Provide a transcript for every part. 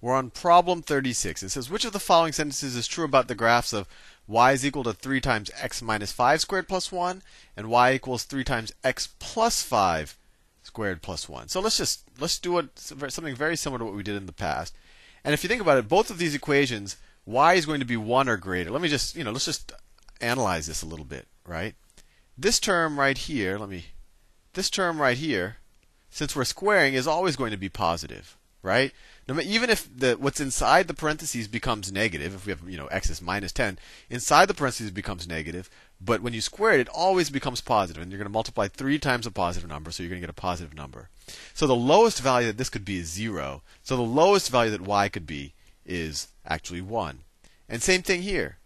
We're on problem 36. It says, which of the following sentences is true about the graphs of y is equal to 3 times x minus 5 squared plus 1 and y equals 3 times x plus 5 squared plus 1. So let's just let's do it, something very similar to what we did in the past. And if you think about it, both of these equations, y is going to be 1 or greater. Let me just, you know, let's just analyze this a little bit, right? This term right here, let me this term right here, since we're squaring is always going to be positive, right? even if the what's inside the parentheses becomes negative, if we have you know x is minus 10, inside the parentheses becomes negative, but when you square it, it always becomes positive, and you're going to multiply three times a positive number, so you're going to get a positive number. So the lowest value that this could be is zero. So the lowest value that y could be is actually one. And same thing here.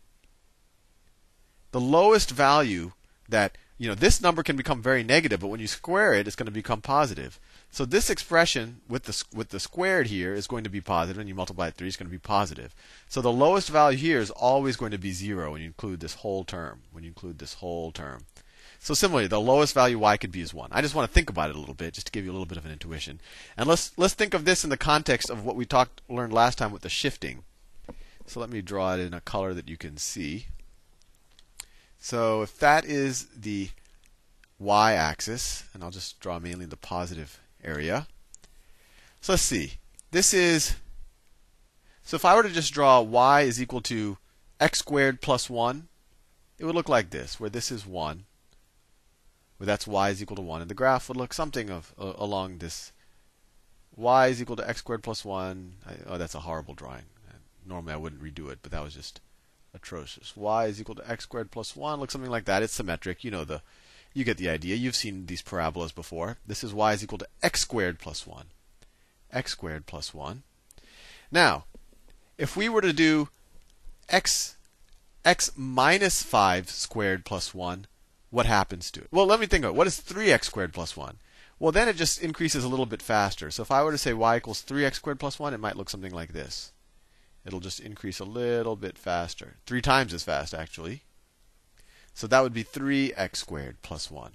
The lowest value that you know this number can become very negative, but when you square it, it's going to become positive. So this expression with the with the squared here is going to be positive, and you multiply it 3, it's going to be positive. So the lowest value here is always going to be 0 when you include this whole term. When you include this whole term. So similarly, the lowest value y could be is 1. I just want to think about it a little bit, just to give you a little bit of an intuition. And let's let's think of this in the context of what we talked learned last time with the shifting. So let me draw it in a color that you can see. So if that is the y-axis, and I'll just draw mainly the positive area. So let's see. This is, so if I were to just draw y is equal to x squared plus 1, it would look like this, where this is 1, where that's y is equal to 1. And the graph would look something of uh, along this y is equal to x squared plus 1. I, oh, that's a horrible drawing. Normally I wouldn't redo it, but that was just atrocious. y is equal to x squared plus 1 looks something like that. It's symmetric. You know the you get the idea. You've seen these parabolas before. This is y is equal to x squared plus 1. x squared plus 1. Now, if we were to do x x minus 5 squared plus 1, what happens to it? Well, let me think of it. What is 3x squared plus 1? Well, then it just increases a little bit faster. So if I were to say y equals 3x squared plus 1, it might look something like this. It'll just increase a little bit faster. Three times as fast, actually. So that would be 3x squared plus 1.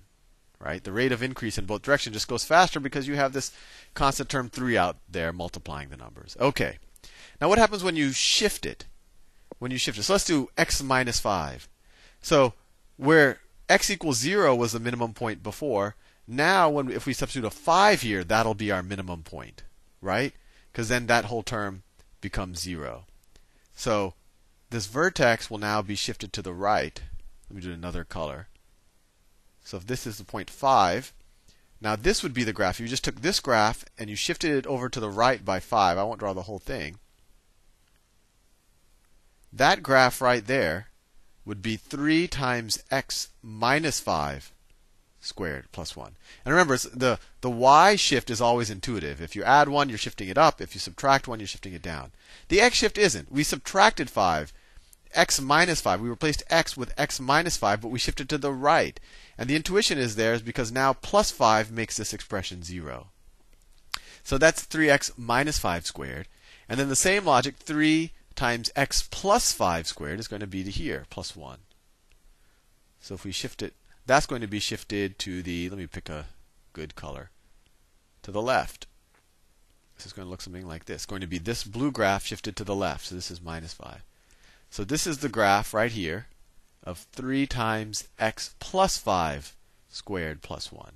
Right? The rate of increase in both directions just goes faster because you have this constant term 3 out there multiplying the numbers. Okay. Now what happens when you shift it? When you shift it. So let's do x minus 5. So where x equals 0 was the minimum point before, now when if we substitute a 5 here, that'll be our minimum point, right? Because then that whole term becomes 0. So this vertex will now be shifted to the right let me do another color. So if this is the point 5, now this would be the graph. If You just took this graph and you shifted it over to the right by 5. I won't draw the whole thing. That graph right there would be 3 times x minus 5 squared plus 1. And remember, the, the y shift is always intuitive. If you add 1, you're shifting it up. If you subtract 1, you're shifting it down. The x shift isn't. We subtracted 5 x minus 5. We replaced x with x minus 5, but we shifted to the right. And the intuition is there is because now plus 5 makes this expression 0. So that's 3x minus 5 squared. And then the same logic, 3 times x plus 5 squared is going to be to here, plus 1. So if we shift it, that's going to be shifted to the, let me pick a good color, to the left. This is going to look something like this. It's going to be this blue graph shifted to the left. So this is minus 5. So this is the graph right here of 3 times x plus 5 squared plus 1.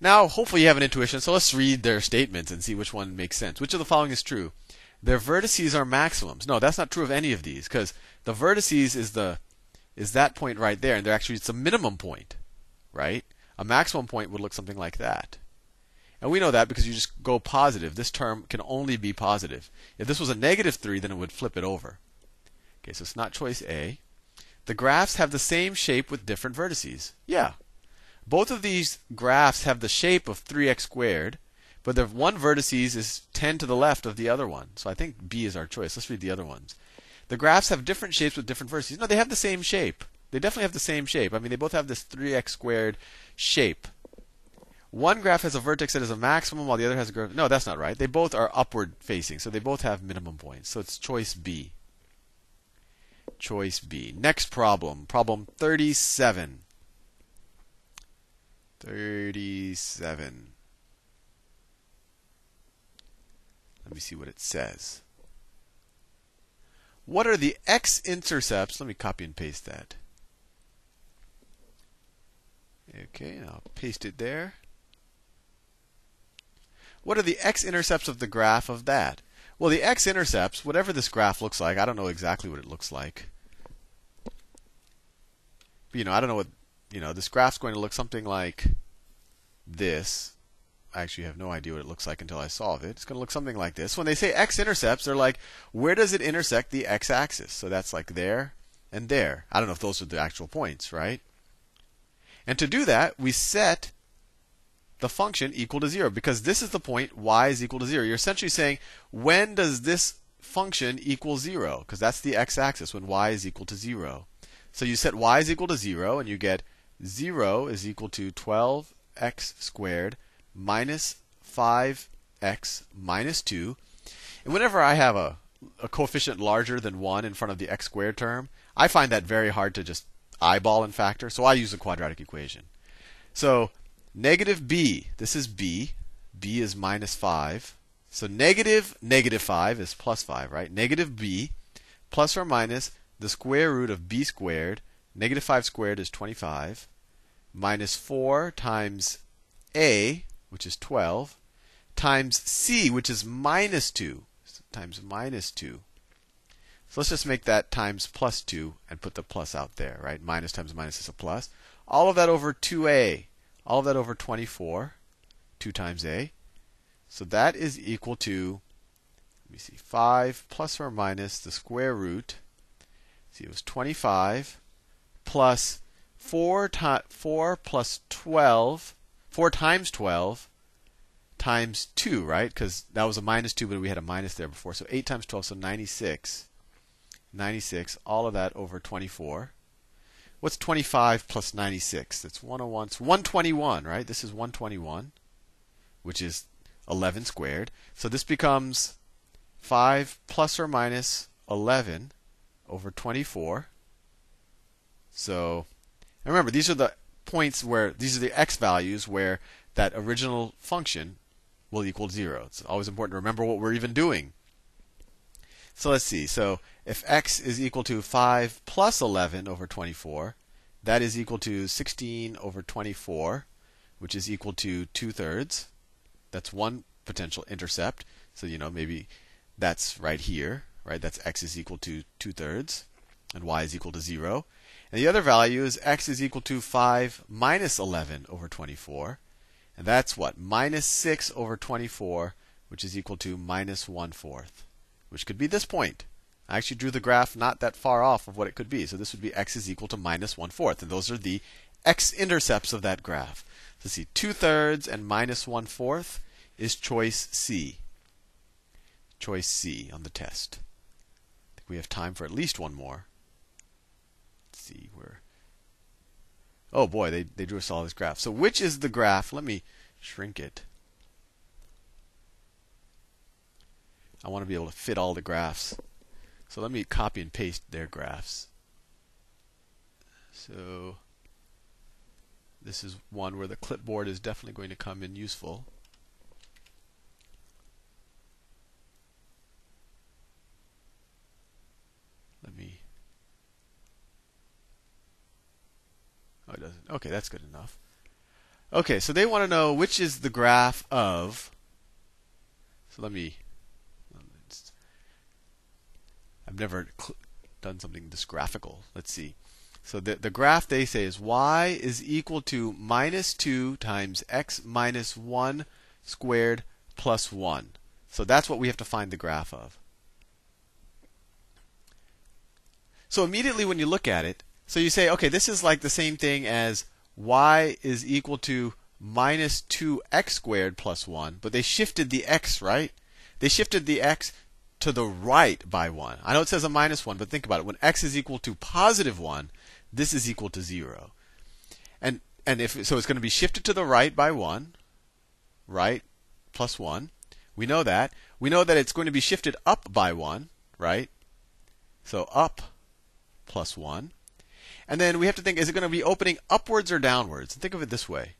Now, hopefully you have an intuition, so let's read their statements and see which one makes sense. Which of the following is true? Their vertices are maximums. No, that's not true of any of these because the vertices is the is that point right there, and they're actually it's a minimum point, right? A maximum point would look something like that. And we know that because you just go positive. This term can only be positive. If this was a negative 3, then it would flip it over. Okay, so it's not choice A. The graphs have the same shape with different vertices. Yeah. Both of these graphs have the shape of 3x squared, but the one vertices is 10 to the left of the other one. So I think B is our choice. Let's read the other ones. The graphs have different shapes with different vertices. No, they have the same shape. They definitely have the same shape. I mean, they both have this 3x squared shape. One graph has a vertex that is a maximum, while the other has a graph. No, that's not right. They both are upward facing, so they both have minimum points. So it's choice B choice B. Next problem, problem 37. 37. Let me see what it says. what are the x intercepts? Let me copy and paste that. Okay, I'll paste it there. What are the x-intercepts of the graph of that? Well, the x-intercepts, whatever this graph looks like, I don't know exactly what it looks like. But, you know, I don't know what, you know, this graph's going to look something like this. I actually have no idea what it looks like until I solve it. It's going to look something like this. When they say x-intercepts, they're like, where does it intersect the x-axis? So that's like there and there. I don't know if those are the actual points, right? And to do that, we set the function equal to 0 because this is the point y is equal to 0. You're essentially saying, when does this function equal 0? Because that's the x axis when y is equal to 0. So you set y is equal to 0 and you get 0 is equal to 12x squared minus 5x minus 2. And whenever I have a, a coefficient larger than 1 in front of the x squared term, I find that very hard to just eyeball and factor, so I use a quadratic equation. So negative b, this is b, b is minus 5. So negative negative 5 is plus 5, right? Negative b plus or minus the square root of b squared, negative 5 squared is 25, minus 4 times a, which is 12, times c, which is minus 2, times minus 2. So let's just make that times plus 2 and put the plus out there, right? Minus times minus is a plus. All of that over 2a. All of that over 24. 2 times a. So that is equal to, let me see, 5 plus or minus the square root. See, it was 25 plus 4, ti- 4 plus 12, 4 times 12 times 2, right? Because that was a minus 2, but we had a minus there before. So 8 times 12, so 96. 96, all of that over 24. What's 25 plus 96? That's 101. It's 121, right? This is 121, which is 11 squared. So this becomes 5 plus or minus 11 over 24. So, remember, these are the points where, these are the x values where that original function will equal 0. It's always important to remember what we're even doing. So let's see. So if x is equal to 5 plus 11 over 24, that is equal to 16 over 24, which is equal to 2 thirds. That's one potential intercept. So, you know, maybe that's right here, right? That's x is equal to 2 thirds, and y is equal to 0. And the other value is x is equal to 5 minus 11 over 24. And that's what? Minus 6 over 24, which is equal to minus 1 fourth which could be this point. I actually drew the graph not that far off of what it could be. So this would be x is equal to minus one fourth. And those are the x-intercepts of that graph. Let's see, two thirds and minus one fourth is choice C. Choice C on the test. I think we have time for at least one more. Let's see where. Oh boy, they, they drew us all this graph. So which is the graph? Let me shrink it. I want to be able to fit all the graphs. So let me copy and paste their graphs. So this is one where the clipboard is definitely going to come in useful. Let me. Oh, it doesn't. Okay, that's good enough. Okay, so they want to know which is the graph of. So let me I've never done something this graphical. Let's see. So the, the graph they say is y is equal to minus 2 times x minus 1 squared plus 1. So that's what we have to find the graph of. So immediately when you look at it, so you say, okay, this is like the same thing as y is equal to minus 2x squared plus 1, but they shifted the x, right? They shifted the x to the right by 1. I know it says a minus 1, but think about it. When x is equal to positive 1, this is equal to 0. And and if so it's going to be shifted to the right by 1, right? Plus 1. We know that. We know that it's going to be shifted up by 1, right? So up plus 1. And then we have to think is it going to be opening upwards or downwards? think of it this way.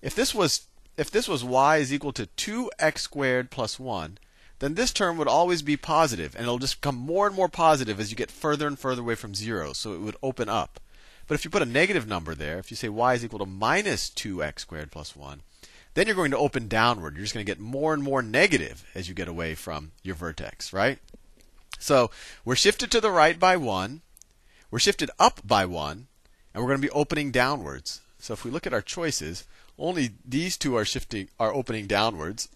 If this was if this was y is equal to 2x squared plus 1, then this term would always be positive, and it'll just become more and more positive as you get further and further away from zero. So it would open up. But if you put a negative number there, if you say y is equal to minus 2x squared plus 1, then you're going to open downward. You're just going to get more and more negative as you get away from your vertex, right? So we're shifted to the right by 1, we're shifted up by 1, and we're going to be opening downwards. So if we look at our choices, only these two are shifting are opening downwards.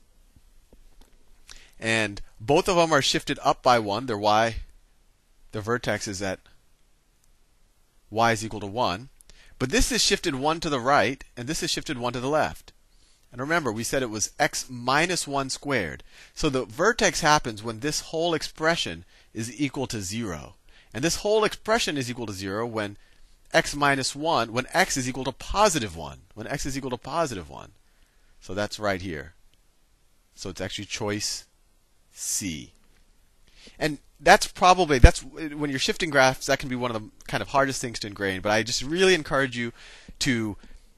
And both of them are shifted up by 1. Their y the vertex is at y is equal to 1. But this is shifted 1 to the right, and this is shifted 1 to the left. And remember, we said it was x minus 1 squared. So the vertex happens when this whole expression is equal to 0. And this whole expression is equal to 0 when x minus 1, when x is equal to positive 1. When x is equal to positive 1. So that's right here. So it's actually choice C. And that's probably that's when you're shifting graphs that can be one of the kind of hardest things to ingrain but i just really encourage you to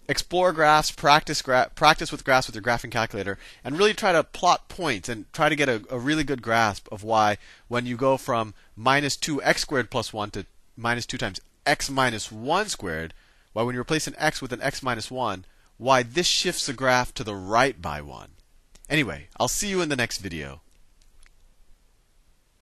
explore graphs, practice gra- practice with graphs with your graphing calculator, and really try to plot points and try to get a, a really good grasp of why when you go from minus 2x squared plus 1 to minus 2 times x minus 1 squared, why when you replace an x with an x minus 1, why this shifts the graph to the right by 1. Anyway, I'll see you in the next video.